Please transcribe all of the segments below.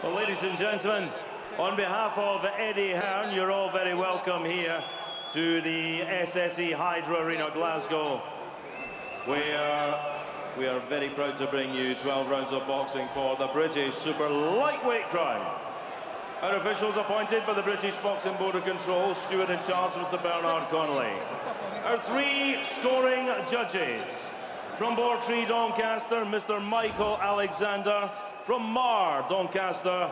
Well, ladies and gentlemen, on behalf of Eddie Hearn, you're all very welcome here to the SSE Hydro Arena, Glasgow. We are, we are very proud to bring you 12 rounds of boxing for the British Super Lightweight crown. Our officials appointed by the British Boxing Board of Control, steward in charge Mr Bernard Connolly. Our three scoring judges. From Bawtry Doncaster, Mr Michael Alexander. From Mar Doncaster,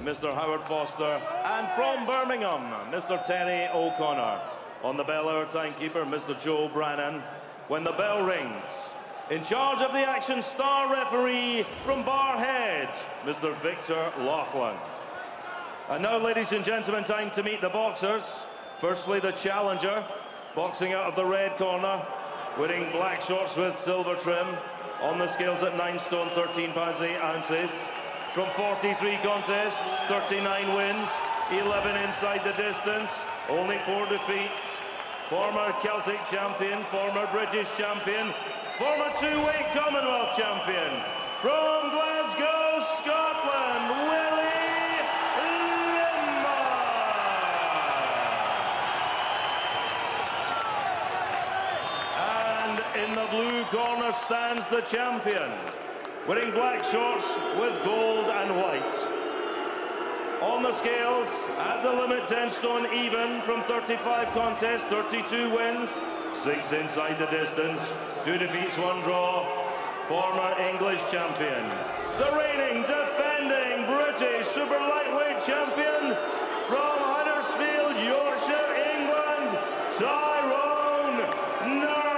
Mr Howard Foster. And from Birmingham, Mr Terry O'Connor. On the bell, our timekeeper, Mr Joe Brannan. When the bell rings, in charge of the action, star referee from Barrhead, Mr Victor Loughlin. And now, ladies and gentlemen, time to meet the boxers. Firstly, the challenger, boxing out of the red corner, wearing black shorts with silver trim, on the scales at 9 stone, 13 pounds 8 ounces. From 43 contests, 39 wins, 11 inside the distance, only four defeats. Former Celtic champion, former British champion, former two-weight Commonwealth champion. From Glasgow, In the blue corner stands the champion, wearing black shorts with gold and white. On the scales, at the limit, 10 stone even from 35 contests, 32 wins, six inside the distance, two defeats, one draw. Former English champion, the reigning, defending British super lightweight champion from Huddersfield, Yorkshire, England, Tyrone Nurse.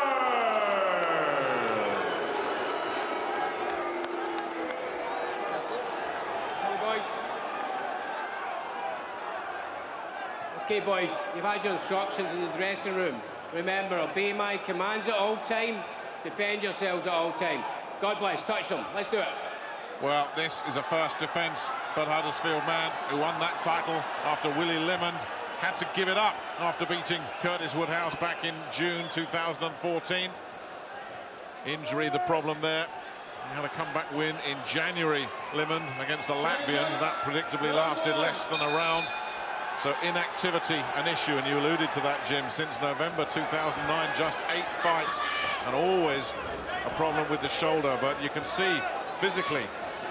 Okay, boys, you've had your instructions in the dressing room. Remember, obey my commands at all time. Defend yourselves at all time. God bless. Touch them. Let's do it. Well, this is a first defence for Huddersfield man who won that title after Willie Limond had to give it up after beating Curtis Woodhouse back in June 2014. Injury, the problem there. He had a comeback win in January, Limond, against the Latvian. That predictably lasted less than a round. So inactivity an issue, and you alluded to that, Jim, since November 2009, just eight fights, and always a problem with the shoulder. But you can see physically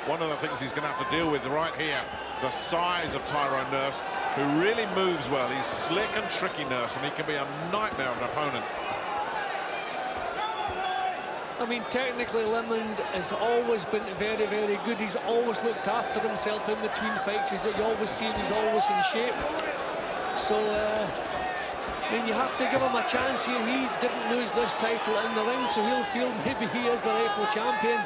one of the things he's going to have to deal with right here, the size of Tyrone Nurse, who really moves well. He's slick and tricky, Nurse, and he can be a nightmare of an opponent. I mean, technically, Limond has always been very, very good. He's always looked after himself in between fights. He's, you always see him, he's always in shape. So, uh, I mean, you have to give him a chance here. He didn't lose this title in the ring, so he'll feel maybe he is the rightful champion.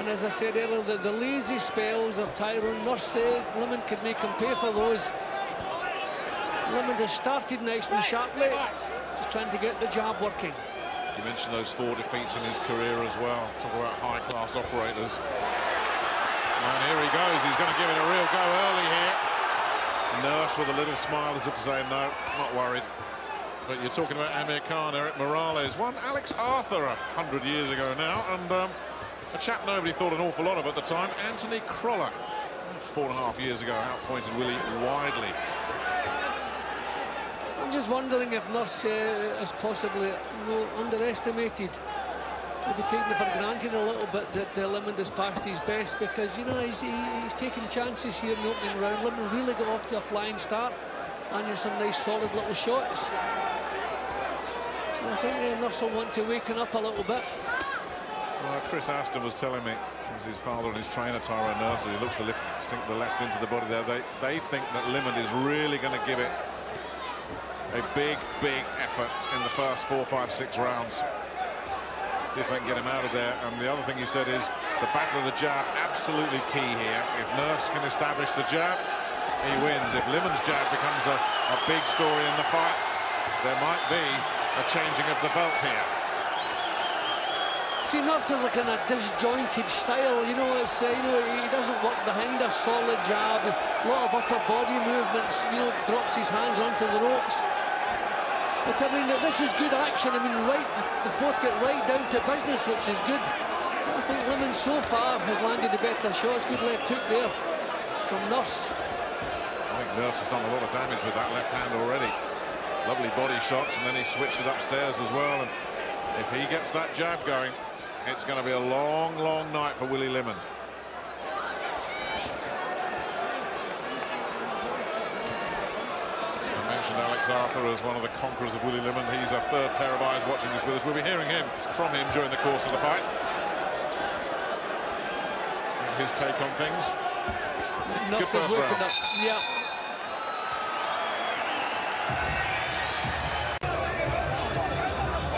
And as I said earlier, the, the lazy spells of Tyrone Nurse, uh, Limond could make him pay for those. Limond has started nice and sharply, just trying to get the jab working. You mentioned those four defeats in his career as well. Talk about high-class operators. And here he goes. He's going to give it a real go early here. Nurse with a little smile as if to say, no, not worried. But you're talking about Amir Khan, Erik Morales. One Alex Arthur a hundred years ago now. And um, a chap nobody thought an awful lot of at the time, Anthony Crolla. Four and a half years ago, outpointed Willie widely. I'm just wondering if Nurse uh, is possibly you underestimated. Maybe taking it for granted a little bit that uh, Limond has passed his best because, you know, he's, he, he's taking chances here in the opening round. Limond really got off to a flying start and there's some nice solid little shots. So I think uh, Nurse will want to waken up a little bit. Well, Chris Aston was telling me, as his father and his trainer, Tyrone Nurse, he looks to lift, sink the left into the body there. They, they think that Limond is really going to give it a big, big effort in the first four, five, six rounds. See if they can get him out of there. And the other thing he said is the battle of the jab, absolutely key here. If Nurse can establish the jab, he wins. If Limond's jab becomes a, a big story in the fight, there might be a changing of the belt here. See, Nurse is a kind of disjointed style, you know, it's, uh, you know, he doesn't work behind a solid jab, a lot of upper body movements, you know, drops his hands onto the ropes. But I mean, this is good action. I mean, right, they both get right down to business, which is good. I think Limond so far has landed the better shots. Good left hook there from Nurse. I think Nurse has done a lot of damage with that left hand already. Lovely body shots, and then he switched it upstairs as well. And if he gets that jab going, it's going to be a long, long night for Willie Limond. Mentioned Alex Arthur as one of the conquerors of Willie Limond. He's a third pair of eyes watching this with us. We'll be hearing him from him during the course of the fight. His take on things. Nurse Good first round. up. Yeah.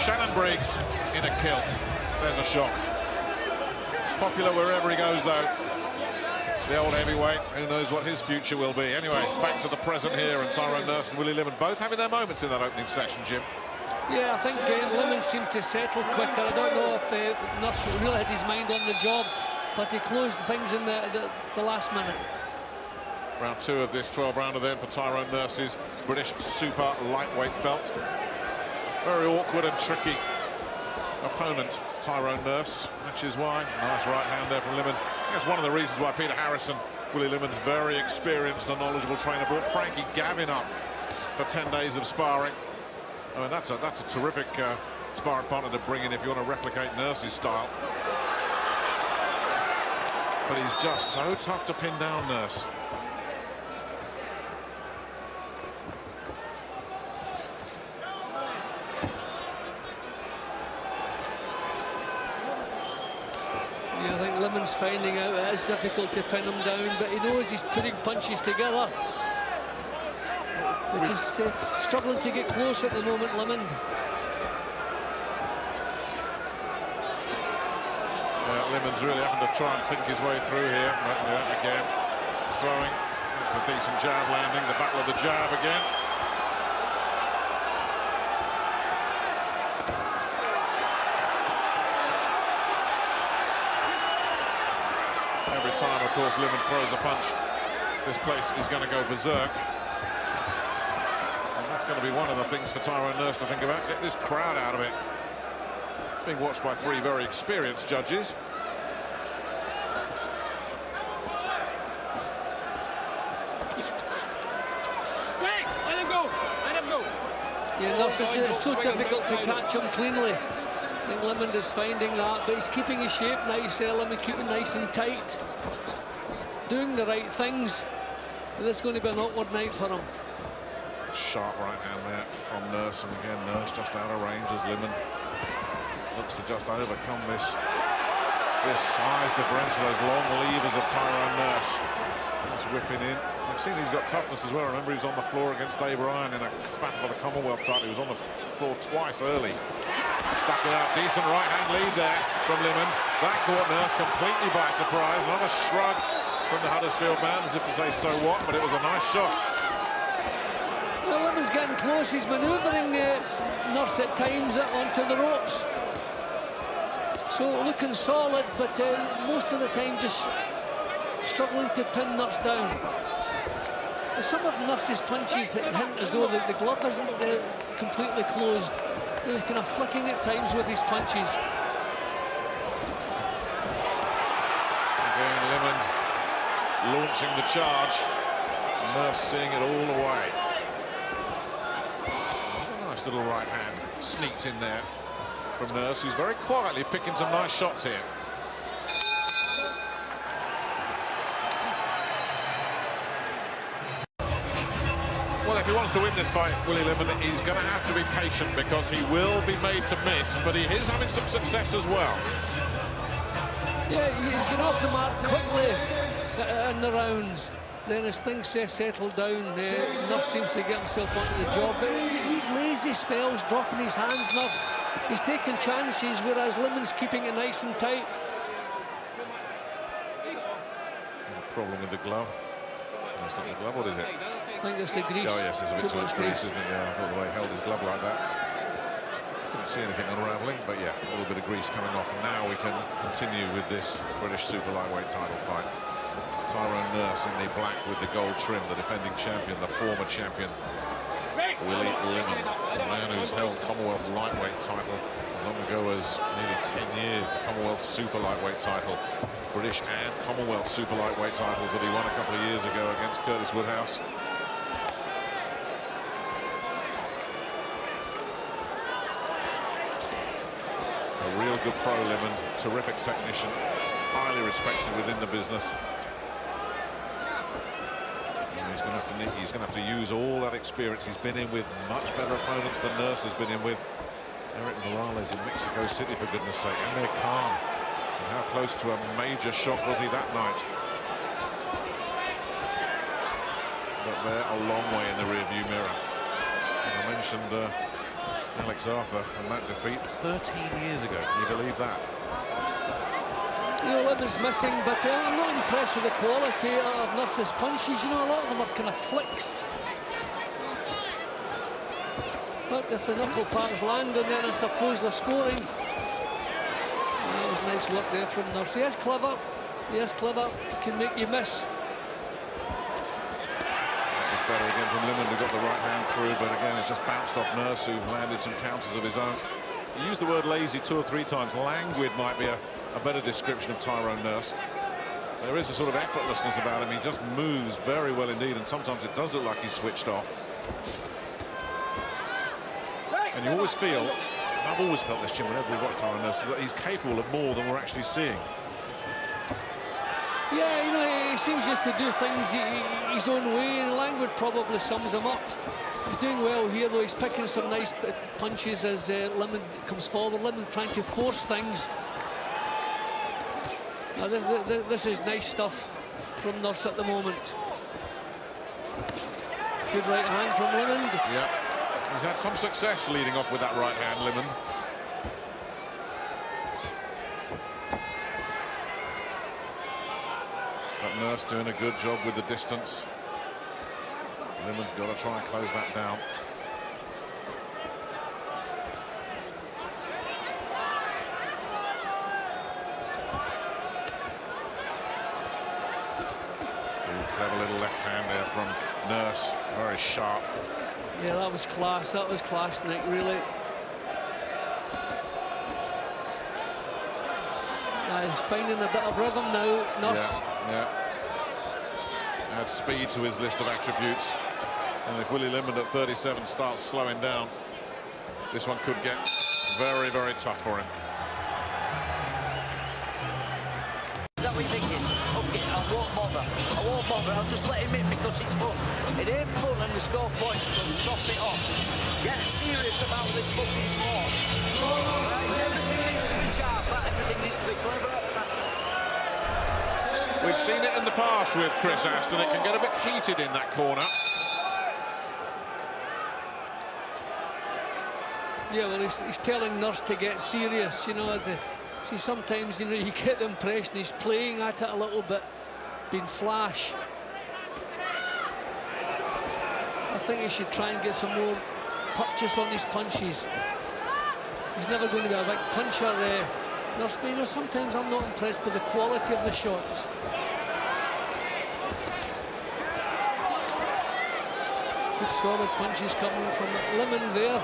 Shannon Briggs in a kilt. There's a shot. Popular wherever he goes, though. The old heavyweight, who knows what his future will be. Anyway, back to the present here, and Tyrone Nurse and Willie Limond both having their moments in that opening session, Jim. Yeah, I think uh, Limond seemed to settle quicker. I don't know if uh, Nurse really had his mind on the job, but he closed things in the, the, the last minute. Round two of this 12-rounder then for Tyrone Nurse's British super lightweight belt. Very awkward and tricky opponent, Tyrone Nurse, which is why, nice right hand there from Limond. That's one of the reasons why Peter Harrison, Willie Limond's very experienced and knowledgeable trainer, brought Frankie Gavin up for 10 days of sparring. I mean, that's a, that's a terrific uh, sparring partner to bring in if you want to replicate Nurse's style. But he's just so tough to pin down, Nurse. Yeah, Limond's finding out it is difficult to pin him down, but he knows he's putting punches together. Which is uh, struggling to get close at the moment, Limond. Uh, Limond's really having to try and think his way through here. But, yeah, again, throwing. It's a decent jab landing. The battle of the jab again. Every time, of course, Limond throws a punch, this place is going to go berserk. And that's going to be one of the things for Tyrone Nurse to think about. Get this crowd out of it. Being watched by three very experienced judges. Quick, let him go, let him go. Yeah, Nurse, it's, it's so difficult to catch him cleanly. I think Limond is finding that, but he's keeping his shape nice there, Limond keeping nice and tight. Doing the right things. But it's going to be an awkward night for him. Sharp right hand there from Nurse, and again, Nurse just out of range as Limond looks to just overcome this this size differential, those long levers of Tyrone Nurse. He's whipping in. I've seen he's got toughness as well. Remember, he was on the floor against Dave Ryan in a battle for the Commonwealth title. He was on the floor twice early. Stuck it out. Decent right hand lead there from Limond. That caught Nurse completely by surprise. Another shrug from the Huddersfield man, as if to say, so what? But it was a nice shot. Well, Limond's getting close. He's manoeuvring uh, Nurse at times onto the ropes. So looking solid, but uh, most of the time just struggling to pin Nurse down. Some of Nurse's punches hint as though the, the glove isn't uh, completely closed. He's kind of flicking at times with his punches. Again, Limond launching the charge. Nurse seeing it all the way. Nice little right hand sneaked in there from Nurse, who's very quietly picking some nice shots here. Well, if he wants to win this fight, Willie Limond, he's going to have to be patient because he will be made to miss, but he is having some success as well. Yeah, he's gone off the mark quickly uh, in the rounds. Then as things uh, settle down, uh, Nurse seems to get himself onto the job. But these lazy spells, dropping his hands, Nurse, he's taking chances, whereas Limond's keeping it nice and tight. Problem with the glove. That's not the glove, what is it? Think it's the oh, grease. Oh, yes, there's a bit too much grease, isn't it? Yeah, I thought the way he held his glove like that. Couldn't see anything unraveling, but yeah, a little bit of grease coming off. And now we can continue with this British super lightweight title fight. Tyrone Nurse in the black with the gold trim, the defending champion, the former champion. Willie Limond, the man who's held Commonwealth lightweight title as long ago as nearly 10 years, the Commonwealth super lightweight title. British and Commonwealth super lightweight titles that he won a couple of years ago against Curtis Woodhouse. A real good pro, Limond, terrific technician, highly respected within the business. he's going to have to he's going to have to use all that experience he's been in with much better opponents than Nurse has been in with. Erik Morales in Mexico City, for goodness sake. Amir Khan. And how close to a major shock was he that night? But they're a long way in the rearview mirror. And I mentioned uh, Alex Arthur and that defeat 13 years ago. Can you believe that? You know, Limond's missing, but uh, I'm not impressed with the quality of Nurse's punches. You know, a lot of them are kind of flicks. But if the knuckle parts land, and then I suppose they're scoring. That was nice work there from Nurse. He is clever. He is clever. Can make you miss. Better again from Limond, who got the right hand through, but again, it just bounced off Nurse, who landed some counters of his own. He used the word lazy two or three times. Languid might be a a better description of Tyrone Nurse. There is a sort of effortlessness about him. He just moves very well indeed, and sometimes it does look like he's switched off. And you always feel, I've always felt this, Jim, whenever we watch Tyrone Nurse, that he's capable of more than we're actually seeing. Yeah, you know, he seems just to do things his own way, and Languid probably sums him up. He's doing well here, though. He's picking some nice punches as uh, Limond comes forward. Limond trying to force things this, this is nice stuff from Nurse at the moment. Good right hand from Limond. Yeah, he's had some success leading off with that right hand, Limond. Nurse doing a good job with the distance. Limond's got to try and close that down. Clever little left hand there from Nurse. Very sharp. Yeah, that was class. That was class, Nick, really. Uh, he's finding a bit of rhythm now, Nurse. Yeah, yeah. Add speed to his list of attributes. And if Willie Limond at 37 starts slowing down, this one could get very, very tough for him. That thinking? Okay, I won't bother. I won't bother. I'll just let him in because it's fun. It ain't fun and score points, so stop it off. Get serious about this seen it in the past with Chris Aston. It can get a bit heated in that corner. Yeah, well, he's, he's telling Nurse to get serious, you know. The, See, sometimes, you know, you get the impression he's playing at it a little bit, being flash. I think he should try and get some more touches on his punches. He's never going to be a big puncher, uh, Nurse Bainer. Sometimes I'm not impressed with the quality of the shots. Good solid punches coming from Limond there.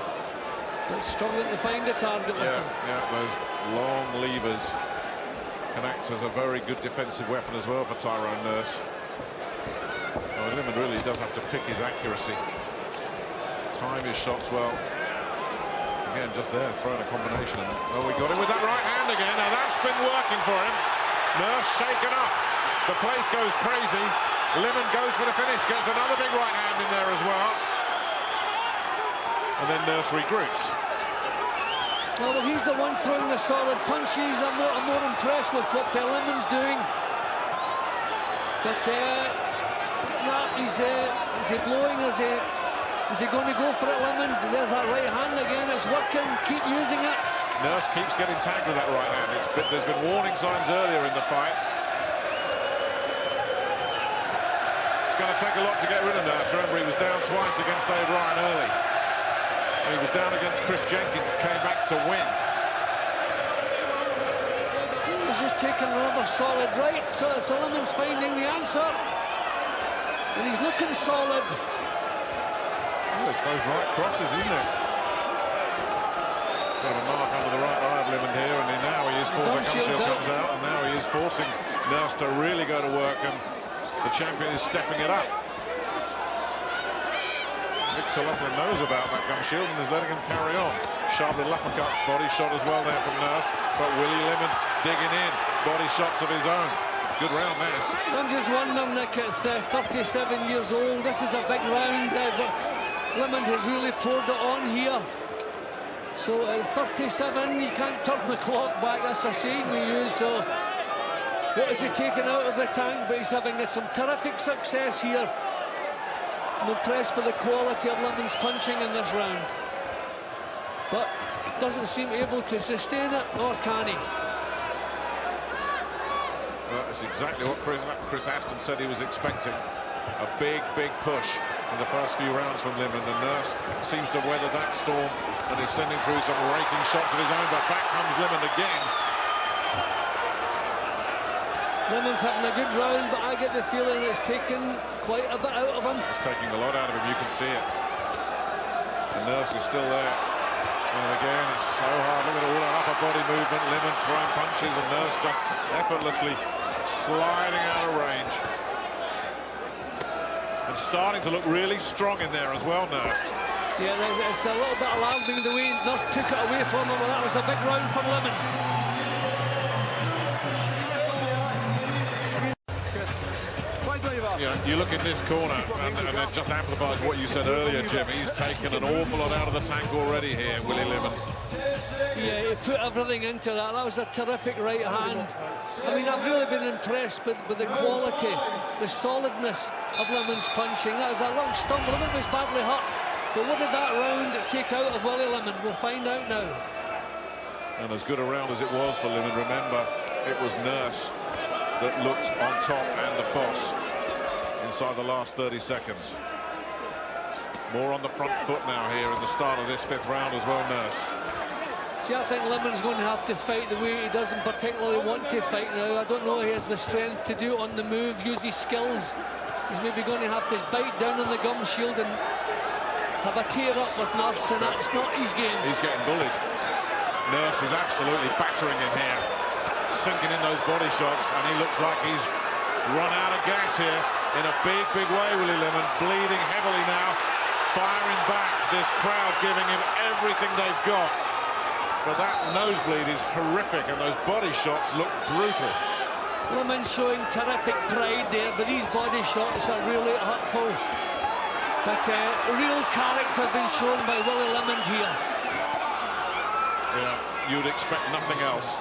But struggling to find a target. Yeah, yeah, those long levers can act as a very good defensive weapon as well for Tyrone Nurse. Oh, Limond really does have to pick his accuracy. Time his shots well. Again, just there, throwing a combination. Oh, we got him with that right hand again. Now, that's been working for him. Nurse shaken up. The place goes crazy. Limond goes for the finish, gets another big right hand in there as well and then Nurse regroups. Well, he's the one throwing the solid punches. I'm more, I'm more impressed with what uh, Limond's doing. But uh, no, he's, uh, is he blowing? Is he, is he going to go for it, Limond? There's that right hand again. It's working. Keep using it. Nurse keeps getting tagged with that right hand. Been, there's been warning signs earlier in the fight. Going to take a lot to get rid of Nurse. Remember, he was down twice against Dave Ryan early. He was down against Chris Jenkins, came back to win. He's just taken another solid right. So Limond's finding the answer. And he's looking solid. Oh, it's those right crosses, isn't it? Of a mark under the right eye of Limond here, and now he is forcing, Gumshield comes out, and now he is forcing Nurse to really go to work, and the champion is stepping it up. Victor Loughlin knows about that gum shield and is letting him carry on. Sharp little uppercut, body shot as well there from Nurse, but Willie Limond digging in, body shots of his own. Good round, this. I'm just wondering, Nick, at uh, 37 years old, this is a big round, uh, but Limond has really poured it on here. So at 37, you can't turn the clock back, that's a saying we use, so what is he taking out of the tank? But he's having some terrific success here. I'm impressed by the quality of Limond's punching in this round. But doesn't seem able to sustain it, nor can he. That's exactly what Chris Aston said he was expecting. A big, big push in the first few rounds from Limond. And Nurse seems to weather that storm and he's sending through some raking shots of his own. But back comes Limond again. Limond's having a good round, but I get the feeling it's taken quite a bit out of him. It's taking a lot out of him, you can see it. The Nurse is still there. And again, it's so hard. Look at all that upper body movement. Limond throwing punches and Nurse just effortlessly sliding out of range. And starting to look really strong in there as well, Nurse. Yeah, it's a little bit of alarming the way Nurse took it away from him. That was a big round for Limond. You, look in this corner, and, and it just amplifies what you said earlier, Jim. He's taken an awful lot out of the tank already here, Willie Limond. Yeah, he put everything into that. That was a terrific right hand. I mean, I've really been impressed with, with the quality, the solidness of Limond's punching. That was a long stumble. I think it was badly hurt. But what did that round take out of Willie Limond? We'll find out now. And as good a round as it was for Limond, remember, it was Nurse that looked on top and the boss inside the last 30 seconds. More on the front foot now here in the start of this fifth round as well, Nurse. See, I think Limond's going to have to fight the way he doesn't particularly want to fight now. I don't know if he has the strength to do it on the move, use his skills. He's maybe going to have to bite down on the gum shield and have a tear up with Nurse, and that's not his game. He's getting bullied. Nurse is absolutely battering him here, sinking in those body shots, and he looks like he's run out of gas here in a big, big way, Willie Limond, bleeding heavily now, firing back, this crowd giving him everything they've got. But that nosebleed is horrific, and those body shots look brutal. Limond showing terrific pride there, but these body shots are really hurtful. But uh, real character being shown by Willie Limond here. Yeah, you'd expect nothing else.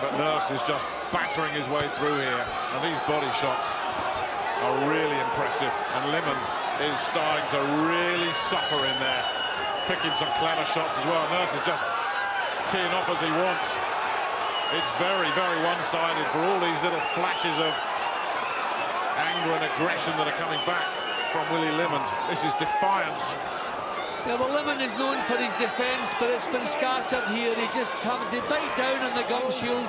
But Nurse is just battering his way through here. And these body shots are really impressive. And Limond is starting to really suffer in there. Picking some clever shots as well. Nurse is just teeing off as he wants. It's very, very one-sided for all these little flashes of anger and aggression that are coming back from Willie Limond. This is defiance. Yeah, well, Limond is known for his defence, but it's been scattered here. He's just having to bite down on the gum shield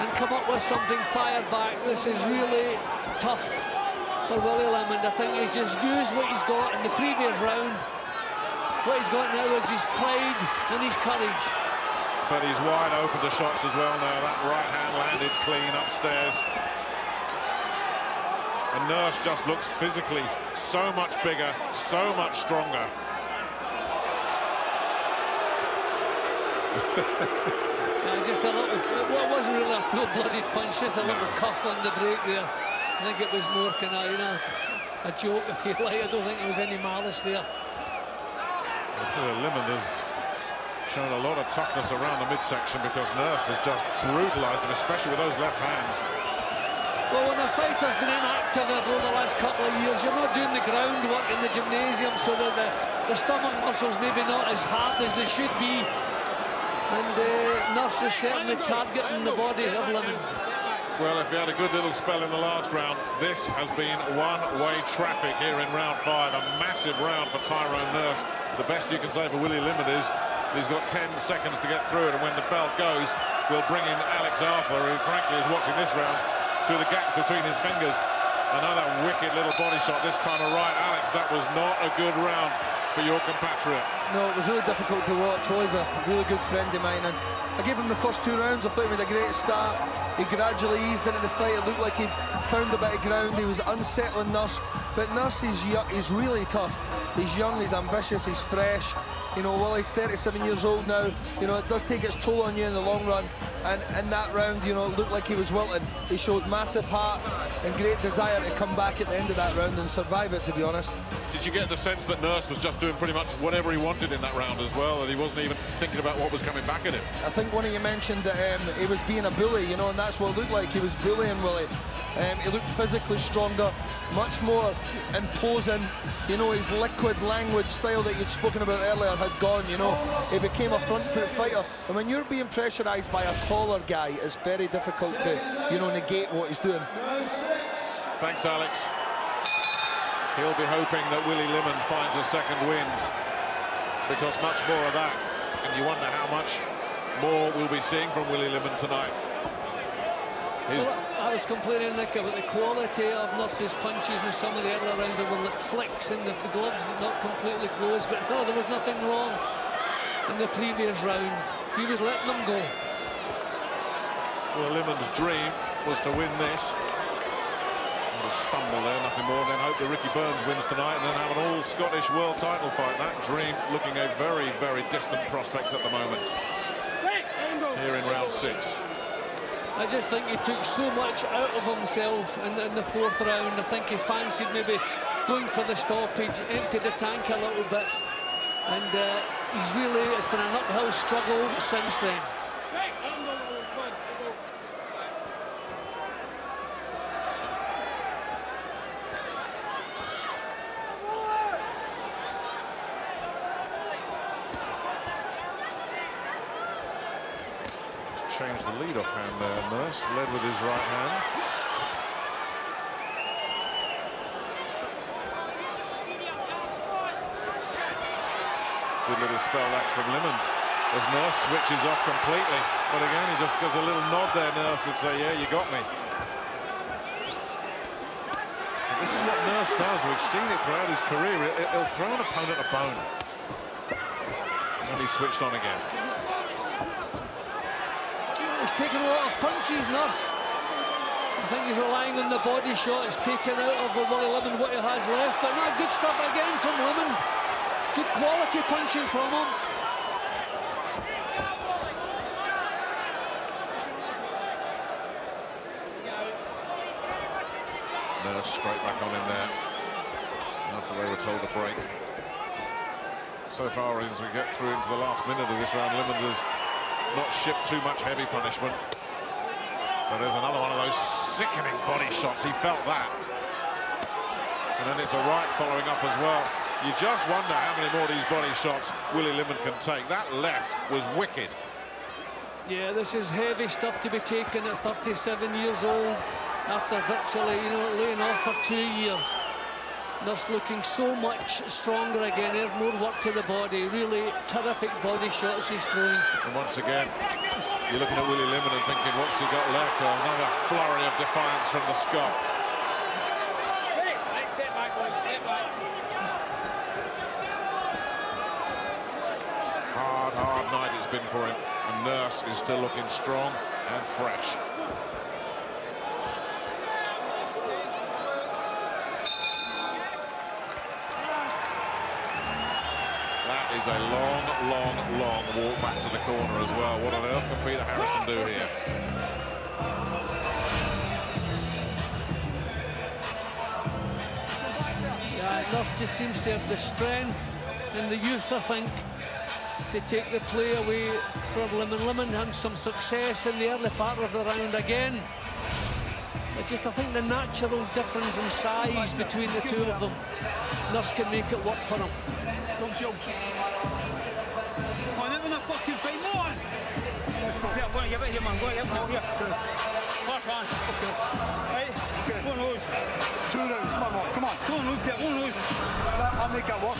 and come up with something fired back. This is really tough for Willie Limond. I think he's just used what he's got in the previous round. What he's got now is his pride and his courage. But he's wide open to shots as well now. That right hand landed clean upstairs. And Nurse just looks physically so much bigger, so much stronger. uh, just a little, well, it wasn't really a full-blooded punch, just a little cuff on the break there. I think it was more kind of, you know, a joke, if you like. I don't think there was any malice there. So Limond has shown a lot of toughness around the midsection because Nurse has just brutalised him, especially with those left hands. Well, when a fighter's been inactive over the last couple of years, you're not doing the groundwork in the gymnasium, so that the, the stomach muscles maybe not as hard as they should be. And uh, Nurse is certainly targeting the body of Limond. Well, if he had a good little spell in the last round, this has been one-way traffic here in round five. A massive round for Tyrone Nurse. The best you can say for Willie Limond is he's got 10 seconds to get through it, and when the bell goes, we'll bring in Alex Arthur, who frankly is watching this round through the gaps between his fingers. Another wicked little body shot, this time a right. Alex, that was not a good round for your compatriot. No, it was really difficult to watch. Roy's a really good friend of mine, and I gave him the first two rounds. I thought he made a great start. He gradually eased into the fight. It looked like he'd found a bit of ground. He was unsettling Nurse, but Nurse is he's really tough. He's young, he's ambitious, he's fresh. You know, while he's 37 years old now. You know, it does take its toll on you in the long run. And in that round, you know, it looked like he was wilting. He showed massive heart and great desire to come back at the end of that round and survive it, to be honest. Did you get the sense that Nurse was just doing pretty much whatever he wanted in that round as well, and he wasn't even thinking about what was coming back at him? I think one of you mentioned that um, he was being a bully, you know, and that's what it looked like. He was bullying Willie. Um, he looked physically stronger, much more imposing. You know, his liquid language style that you'd spoken about earlier had gone, you know. He became a front foot fighter. And when you're being pressurised by a taller guy, it's very difficult to, you know, negate what he's doing. Thanks, Alex. He'll be hoping that Willie Limond finds a second wind because much more of that, and you wonder how much more we'll be seeing from Willie Limond tonight. His I uh, was complaining, Nick, about the quality of Nurse's punches and some of the other rounds. Were like flicks in the, the gloves that not completely closed, but no, there was nothing wrong in the previous round. He was letting them go. Well, Limond's dream was to win this a stumble there, nothing more. Then hope that Ricky Burns wins tonight and then have an all-Scottish world title fight. That dream looking a very, very distant prospect at the moment. Here in round six. I just think he took so much out of himself in, in the fourth round. I think he fancied maybe going for the stoppage, emptied the tank a little bit. And uh, he's really, it's been an uphill struggle since then. Changed the lead off hand there, Nurse. Led with his right hand. Good little spell that from Limond. As Nurse switches off completely. But again, he just gives a little nod there, Nurse, and say, yeah, you got me. This is what Nurse does. We've seen it throughout his career. He'll throw an opponent a bone. And then he switched on again. Taken a lot of punches, Nurse. I think he's relying on the body shot. It's taken out of the Willie Limond what he has left. But not good stuff again from Limond. Good quality punching from him. Nurse straight back on in there. After they were told to break. So far as we get through into the last minute of this round, Limond has not ship too much heavy punishment. But there's another one of those sickening body shots. He felt that. And then it's a right following up as well. You just wonder how many more of these body shots Willie Limond can take. That left was wicked. Yeah, this is heavy stuff to be taken at 37 years old after virtually, you know, laying off for two years. Nurse looking so much stronger again. There's more work to the body. Really terrific body shots he's throwing. And once again, you're looking at Willie Limond and thinking, what's he got left? Another flurry of defiance from the Scot. Hard, hard night it's been for him. And Nurse is still looking strong and fresh. Is a long, long, long walk back to the corner as well. What on earth can Peter Harrison do here? Yeah, Nurse just seems to have the strength and the youth, I think, to take the play away from Limond. Limond had some success in the early part of the round again. It's just, I think, the natural difference in size between the two of them, Nurse can make it work for him. give it here, man. Go here, man. Here. First one. Okay. Right? Okay. One loose. Two rounds. Come on, come on. One loose, yeah. One loose. I'll make that work.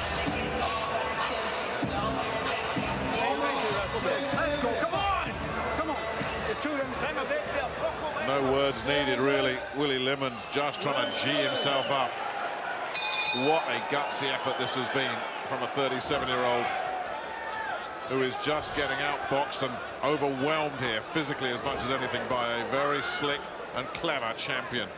Let's go. Come on. Come on. The two rounds. Time of it. No words needed, really. Willie Limond just trying to G himself up. What a gutsy effort this has been from a 37-year-old who is just getting outboxed and overwhelmed here physically as much as anything by a very slick and clever champion.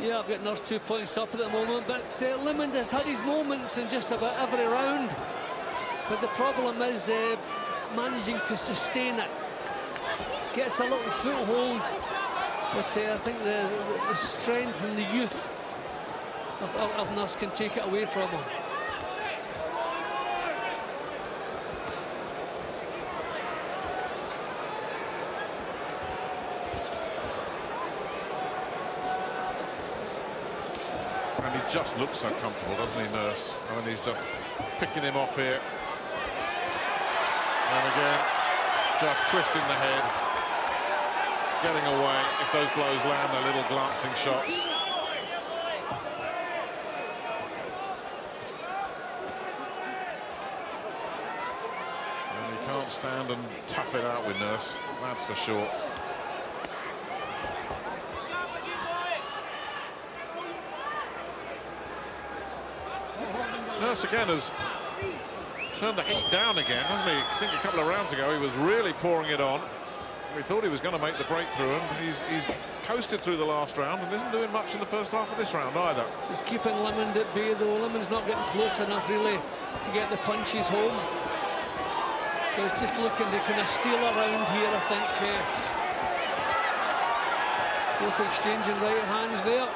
Yeah, I've got Nurse two points up at the moment, but uh, has had his moments in just about every round. But the problem is uh, managing to sustain it. Gets a little foothold, but uh, I think the, the, strength and the youth of Nurse can take it away from him. And he just looks so comfortable, doesn't he, Nurse? I mean, he's just picking him off here. And again, just twisting the head, getting away. If those blows land, they're little glancing shots. And you can't stand and tough it out with Nurse, that's for sure. Nurse again has turned the heat down again, hasn't he? I think a couple of rounds ago he was really pouring it on. We thought he was going to make the breakthrough, and he's, he's coasted through the last round and isn't doing much in the first half of this round either. He's keeping Limond at bay, though. Limond's not getting close enough, really, to get the punches home. So he's just looking to kind of steal around here, I think. Uh, both exchanging right hands there.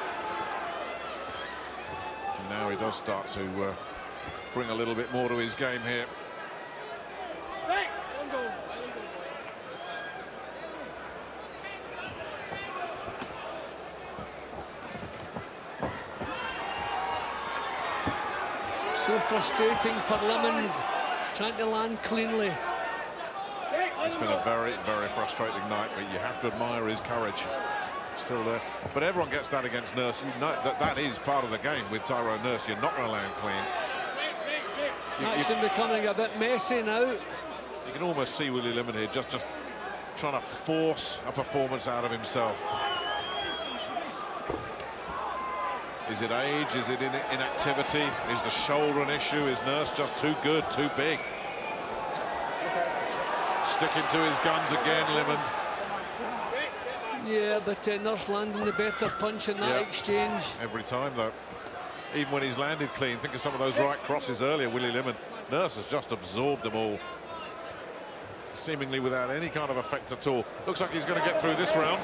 And now he does start to uh, bring a little bit more to his game here. So frustrating for Limond, trying to land cleanly. It's been a very, very frustrating night, but you have to admire his courage still there. But everyone gets that against Nurse. You know that that is part of the game with Tyrone Nurse. You're not going to land clean. Action becoming a bit messy now. You can almost see Willie Limond here just, just trying to force a performance out of himself. Is it age? Is it in inactivity? Is the shoulder an issue? Is Nurse just too good, too big? Sticking to his guns again, Limond. Yeah, but uh, Nurse landing the better punch in that yeah. exchange. Every time, though. Even when he's landed clean, think of some of those right crosses earlier, Willie Limond. Nurse has just absorbed them all. Seemingly without any kind of effect at all. Looks like he's going to get through this round.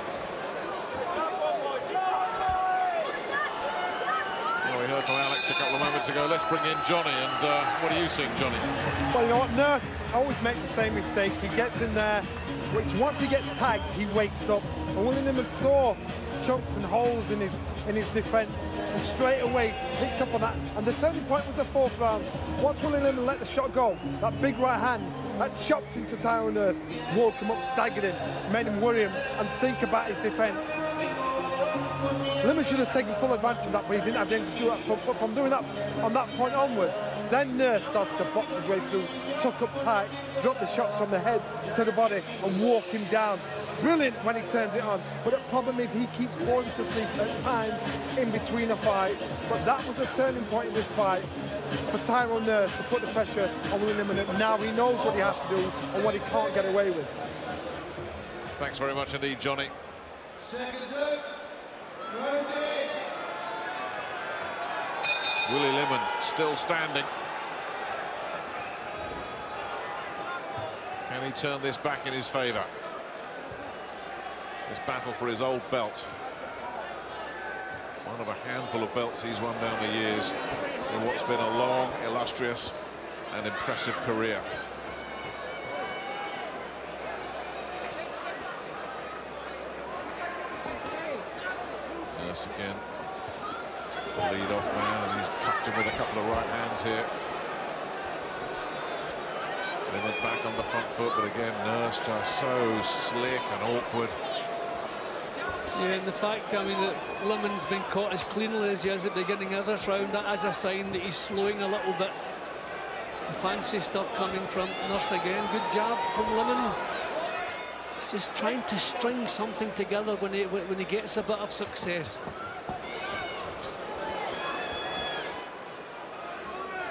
Well, we Alex a couple of moments ago. Let's bring in Johnny. And uh, what are you seeing, Johnny? Well, you know what? Nurse always makes the same mistake. He gets in there, which once he gets tagged, he wakes up. And Willie Limond saw chunks and holes in his in his defence and straight away picked up on that. And the turning point was the fourth round. Once Limond let the shot go, that big right hand that chopped into Tyrone Nurse, woke him up, staggered him, made him worry him and think about his defence. Limond should have taken full advantage of that, but he didn't have anything to do that. But from doing that on that point onwards, then Nurse started to box his way through, tuck up tight, drop the shots from the head to the body and walk him down. Brilliant when he turns it on, but the problem is he keeps falling to sleep at times in between a fight. But that was the turning point in this fight for Tyrone Nurse to put the pressure on William and now he knows what he has to do and what he can't get away with. Thanks very much indeed, Johnny. Second Willie Limond still standing. Can he turn this back in his favour? This battle for his old belt. One of a handful of belts he's won down the years in what's been a long, illustrious and impressive career. Yes, again, lead-off man, and he's cuffed him with a couple of right hands here. Limond back on the front foot, but again, Nurse just so slick and awkward. Yeah, and the fact, I mean, that Limond's been caught as cleanly as he is at the beginning of this round, that is a sign that he's slowing a little bit. The fancy stuff coming from Nurse again. Good job from Limond. Just trying to string something together when he when he gets a bit of success.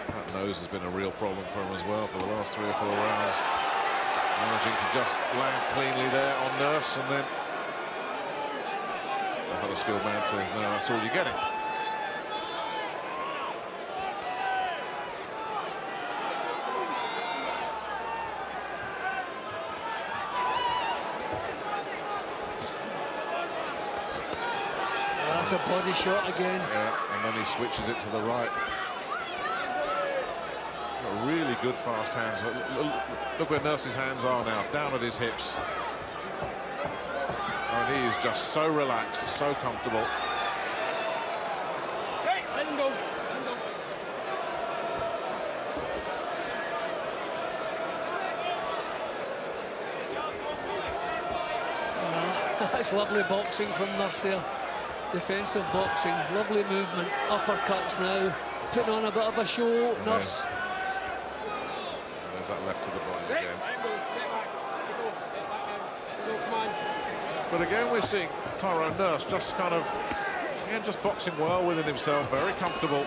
That nose has been a real problem for him as well for the last three or four rounds. Managing to just land cleanly there on Nurse and then the Huddersfield man says, no, that's all you're getting. A body shot again. Yeah, and then he switches it to the right. Got really good fast hands. Look, look, look where Nurse's hands are now, down at his hips. Oh, and he is just so relaxed, so comfortable. Hey, let him go. Let him go. That's lovely boxing from Nurse there. Defensive boxing, lovely movement. Uppercuts now, putting on a bit of a show. Nurse. And there's that left to the body again. let him go. Get back. Get go. Get back there. Go, come on. But again, we're seeing Tyrone Nurse just kind of, again, just boxing well within himself, very comfortable,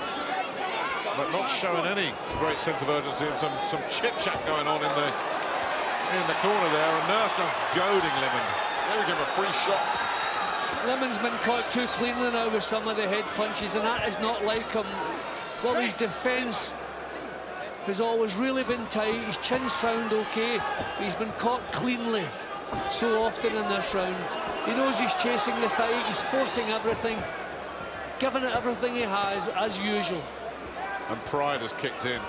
but not showing any great sense of urgency and some some chit chat going on in the in the corner there. And Nurse just goading Limond. There we give him a free shot. Limond's been caught too cleanly now with some of the head punches, and that is not like him. Well, his defence has always really been tight. His chin sound okay. He's been caught cleanly so often in this round. He knows he's chasing the fight. He's forcing everything, giving it everything he has, as usual. And Pride has kicked in.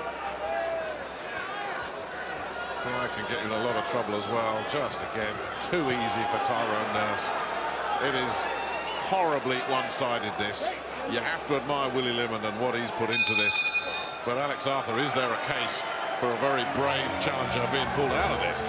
Pride can get in a lot of trouble as well. Just again, too easy for Tyrone Nurse. It is horribly one-sided, this. You have to admire Willie Limond and what he's put into this. But Alex Arthur, is there a case for a very brave challenger being pulled out of this?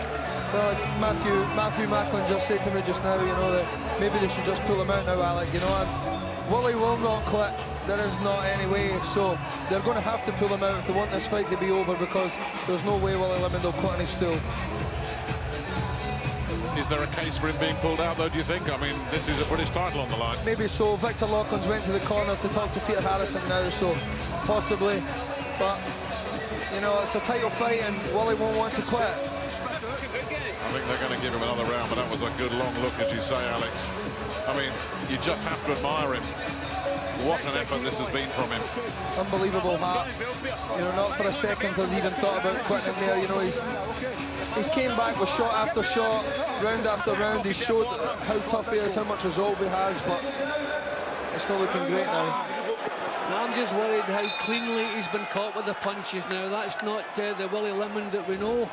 Well, Matthew Matthew Macklin just said to me just now, you know, that maybe they should just pull him out now, Alec. You know, and Willie will not quit. There is not any way. So they're going to have to pull him out if they want this fight to be over because there's no way Willie Limond will quit on his stool. Is there a case for him being pulled out, though, do you think? I mean, this is a British title on the line. Maybe so. Victor Loughlin's went to the corner to talk to Peter Harrison now, so possibly. But, you know, it's a title fight and Wally won't want to quit. I think they're going to give him another round, but that was a good long look, as you say, Alex. I mean, you just have to admire him. What an effort this has been from him. Unbelievable heart. You know, not for a second has he even thought about quitting there. You know, he's he's came back with shot after shot, round after round. He's showed how tough he is, how much resolve he has, but it's not looking great now. And I'm just worried how cleanly he's been caught with the punches now. That's not uh, the Willie Limond that we know.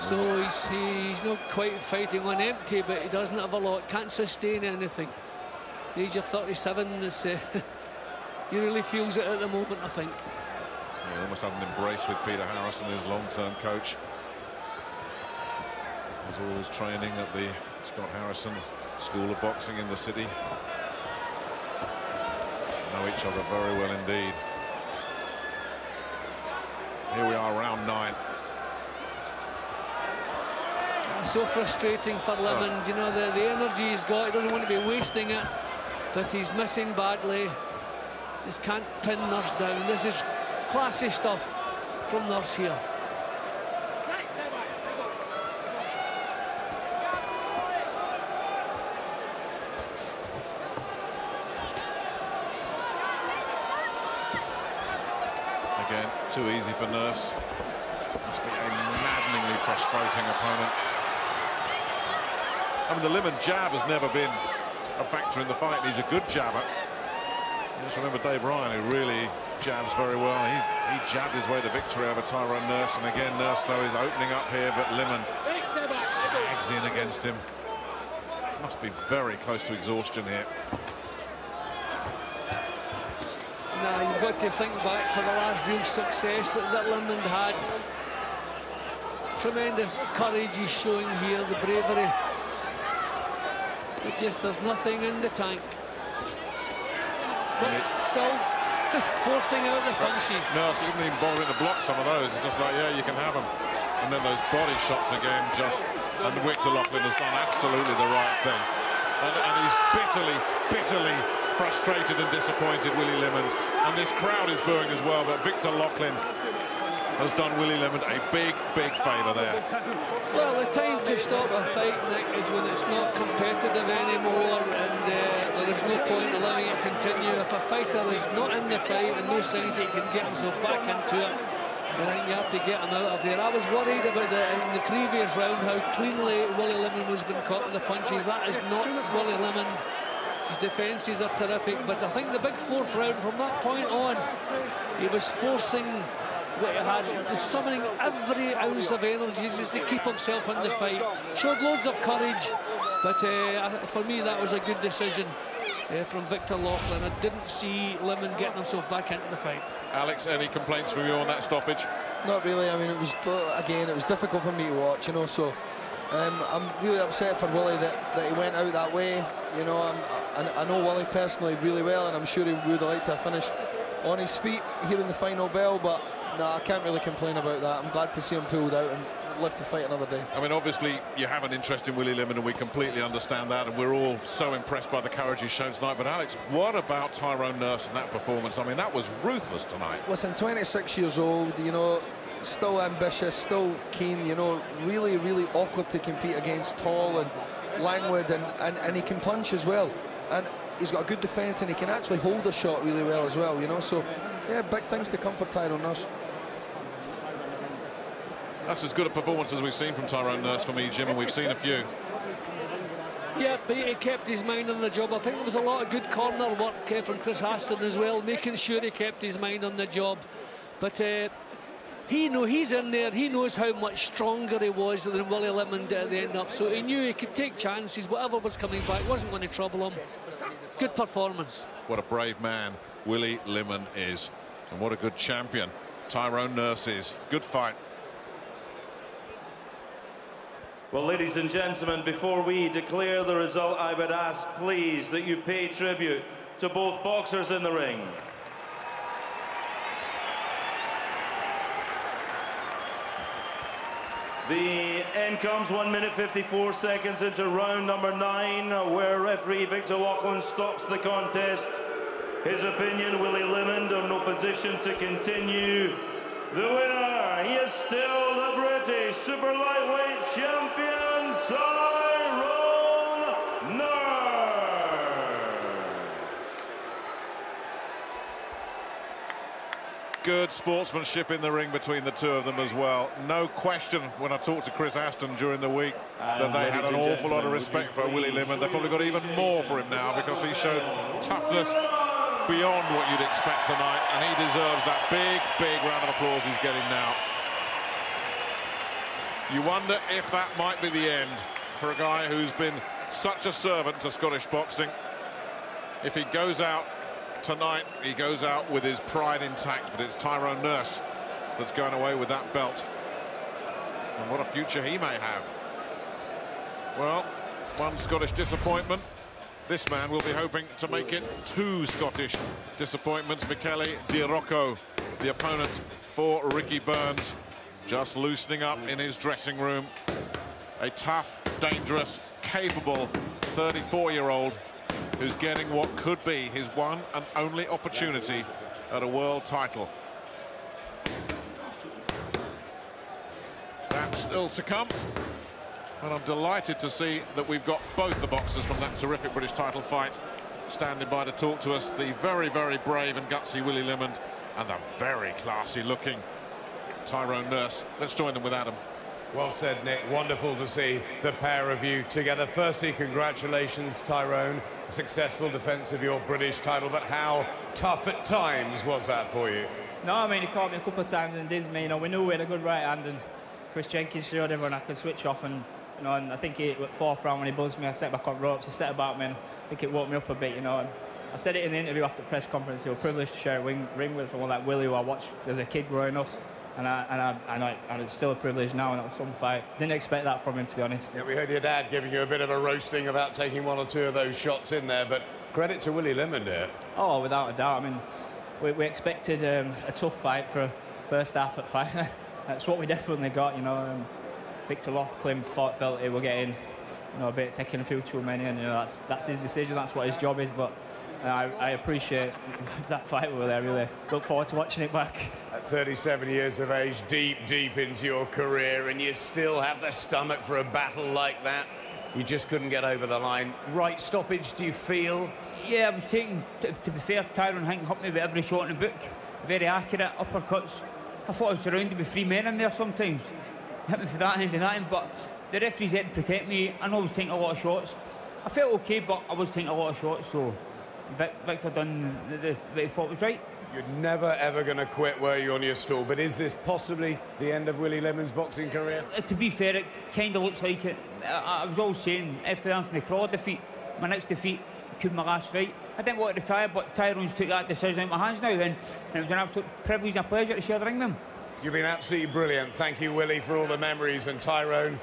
So he's, he's not quite fighting on empty, but he doesn't have a lot, can't sustain anything. The age of 37, is, uh, he really feels it at the moment, I think. He almost had an embrace with Peter Harrison, his long-term coach. Was always training at the Scott Harrison School of Boxing in the city. Know each other very well indeed. Here we are, round nine. So frustrating for Limond. You know, the, the energy he's got, he doesn't want to be wasting it, but he's missing badly. Just can't pin Nurse down. This is classy stuff from Nurse here. Again, too easy for Nurse. Must be a maddeningly frustrating opponent. I mean, the Limond jab has never been a factor in the fight. and He's a good jabber. Just remember Dave Ryan, who really jabs very well. He, he jabbed his way to victory over Tyrone Nurse. And again, Nurse, though, is opening up here, but Limond sags in against him. Must be very close to exhaustion here. Now, you've got to think back for the last real success that, that Limond had. Tremendous courage he's showing here, the bravery. Just there's nothing in the tank. But still forcing out the punches. Nurse isn't even bothering to block some of those. It's just like, yeah, you can have them. And then those body shots again, just... And Victor Loughlin has done absolutely the right thing. And, and he's bitterly, bitterly frustrated and disappointed, Willie Limond. and this crowd is booing as well, but Victor Loughlin has done Willie Limond a big, big favour there. Well, the time to stop a fight, Nick, is when it's not competitive anymore and uh, there is no point allowing it to continue. If a fighter is not in the fight and no signs he can get himself back into it, then you have to get him out of there. I was worried about the, in the previous round how cleanly Willie Limond was being caught with the punches. That is not Willie Limond. His defences are terrific, but I think the big fourth round, from that point on, he was forcing what he had, just summoning every ounce of energy just to keep himself in the fight. Showed loads of courage, but uh, for me that was a good decision uh, from Victor Loughlin. I didn't see Limond getting himself back into the fight. Alex, any complaints from you on that stoppage? Not really. I mean, it was again, it was difficult for me to watch, you know. So um, I'm really upset for Willie that, that he went out that way. You know, I'm, I, I know Willie personally really well, and I'm sure he would have liked to have finished on his feet here in the final bell. But no, I can't really complain about that. I'm glad to see him pulled out and live to fight another day. I mean, obviously, you have an interest in Willie Limond, and we completely understand that, and we're all so impressed by the courage he's shown tonight. But, Alex, what about Tyrone Nurse and that performance? I mean, that was ruthless tonight. Listen, 26 years old, you know, still ambitious, still keen, you know, really, really awkward to compete against tall and languid, and, and, and he can punch as well. And he's got a good defence, and he can actually hold a shot really well as well, you know. So, yeah, big things to come for Tyrone Nurse. That's as good a performance as we've seen from Tyrone Nurse for me, Jim, and we've seen a few. Yeah, but he kept his mind on the job. I think there was a lot of good corner work uh, from Chris Aston as well, making sure he kept his mind on the job. But uh, he know he's in there. He knows how much stronger he was than Willie Limond at the end up. So he knew he could take chances. Whatever was coming back wasn't going to trouble him. Good performance. What a brave man Willie Limond is, and what a good champion Tyrone Nurse is. Good fight. Well, ladies and gentlemen, before we declare the result, I would ask, please, that you pay tribute to both boxers in the ring. The end comes 1 minute 54 seconds into round number 9, where referee Victor Loughlin stops the contest. His opinion, Willie Limond, of no position to continue. The winner, he is still the British super lightweight champion, Tyrone Nurse. Good sportsmanship in the ring between the two of them as well. No question when I talked to Chris Aston during the week that And they had an awful lot of respect for Willie please Limond. They've probably got even more for him now because he showed toughness beyond what you'd expect tonight, and he deserves that big, big round of applause he's getting now. You wonder if that might be the end for a guy who's been such a servant to Scottish boxing. If he goes out tonight, he goes out with his pride intact, but it's Tyrone Nurse that's going away with that belt. And what a future he may have. Well, one Scottish disappointment. This man will be hoping to make it two Scottish disappointments. Michele Di Rocco, the opponent for Ricky Burns, just loosening up in his dressing room. A tough, dangerous, capable 34-year-old who's getting what could be his one and only opportunity at a world title. That's still to come. And I'm delighted to see that we've got both the boxers from that terrific British title fight standing by to talk to us. The very, very brave and gutsy Willie Limond and the very classy looking Tyrone Nurse. Let's join them with Adam. Well said, Nick. Wonderful to see the pair of you together. Firstly, congratulations, Tyrone. Successful defence of your British title, but how tough at times was that for you? No, I mean, he caught me a couple of times and did me. You know, we knew we had a good right hand, and Chris Jenkins showed everyone I could switch off. And you know, and I think he, at fourth round when he buzzed me, I set back on ropes. He set about me, and I think it woke me up a bit. You know, and I said it in the interview after the press conference. You were privileged to share a ring, ring with someone like Willie, who I watched as a kid growing up. And I, and I, and, I, and it's still a privilege now, and it was some fight. Didn't expect that from him, to be honest. Yeah, we heard your dad giving you a bit of a roasting about taking one or two of those shots in there, but credit to Willie Limond here. Oh, without a doubt. I mean, we, we expected um, a tough fight for a first half at fight. That's what we definitely got, you know. Um, Victor Loughlin fought, felt he were getting, you know, a bit taking a few too many, and you know that's that's his decision. That's what his job is. But And I, I appreciate that fight we were there, really. Look forward to watching it back. At 37 years of age, deep, deep into your career, and you still have the stomach for a battle like that. You just couldn't get over the line. Right stoppage, do you feel? Yeah, I was taking, to, to be fair, Tyrone Hinton hit me with every shot in the book. Very accurate uppercuts. I thought I was surrounded with three men in there sometimes. Hit me for that end and that end, but the referee's there to protect me. I know I was taking a lot of shots. I felt okay, but I was taking a lot of shots, so Vic, Victor done the, the, what he thought was right. You're never ever going to quit, were you, on your stool? But is this possibly the end of Willie Limond's boxing career? Uh, to be fair, it kind of looks like it. I, I was always saying, after the Anthony Craw defeat, my next defeat could be my last fight. I didn't want to retire, but Tyrone's took that decision out of my hands now, and, and it was an absolute privilege and a pleasure to share the ring with him. You've been absolutely brilliant. Thank you, Willie, for all the memories. And Tyrone,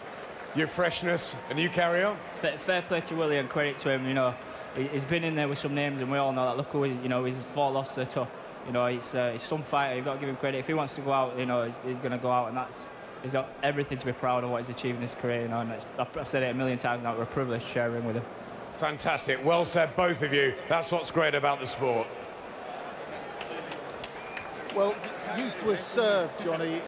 your freshness, and you carry on. Fair, fair play to Willie and credit to him, you know. He, he's been in there with some names, and we all know that. Look who, he- you know, he's fought lost to, you know, it's, uh, it's some fighter. You've got to give him credit. If he wants to go out, you know, he's, he's going to go out, and that's he's got everything to be proud of what he's achieved in his career. You know, and it's, I've I've said it a million times now. We're privileged sharing with him. Fantastic. Well said, both of you. That's what's great about the sport. Well, youth was served, Johnny,